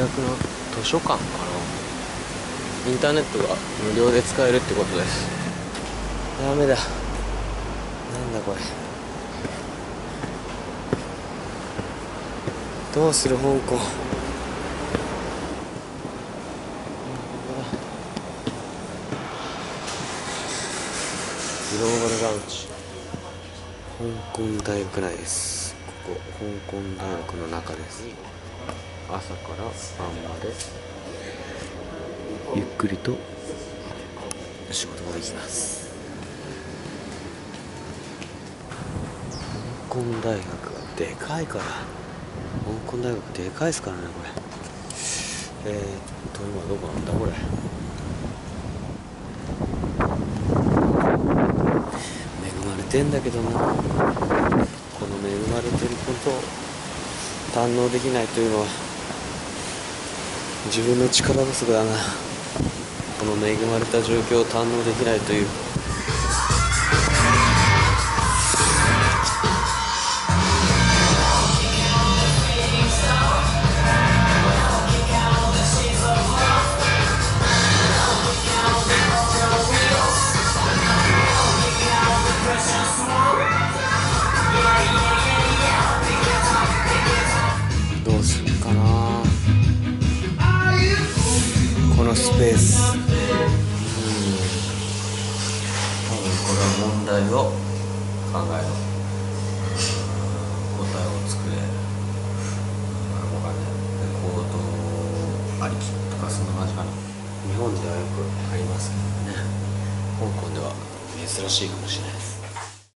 学の図書館かな。インターネットが無料で使えるってことです。ダメだ。なんだこれ。どうする香港グローバルラウンジ。香港大学内です。ここ。香港大学の中です。朝から晩まで。ゆっくりと。仕事ができます。香港大学でかいから。香港大学でかいですからねこれ。えー、っと今どこなんだこれ。恵まれてんだけどな。この恵まれてることを堪能できないというのは。自分の力不足だな。この恵まれた状況を堪能できないという。のスペース。うん多分これは問題を考えろ答えを作れ。わかんないレコードありきとかそんな感じかな日本ではよくありますけどね香港では珍しいかもしれ。ないです